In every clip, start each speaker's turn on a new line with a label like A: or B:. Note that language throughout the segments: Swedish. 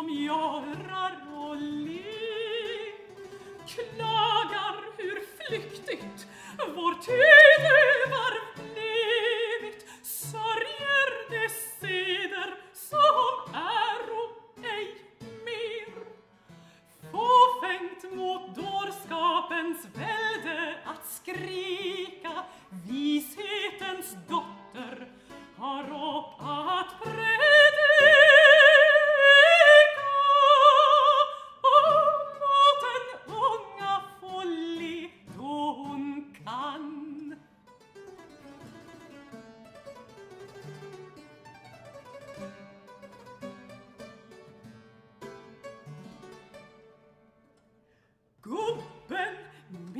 A: som görar och ler. Klagar hur flyktigt vår tid tidevarv blivit sörjer de seder som äro ej mer. Fåfängt mot dårskapens välde att skrika vishet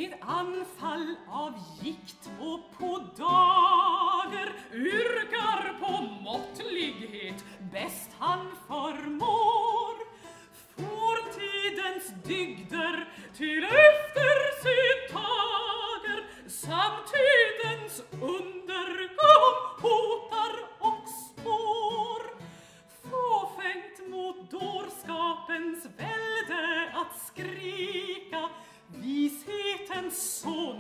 A: med anfall av gikt och på dager yrkar på måttlighet bäst han förmår fortidens dygder till efter sig tager samtidens under nessun,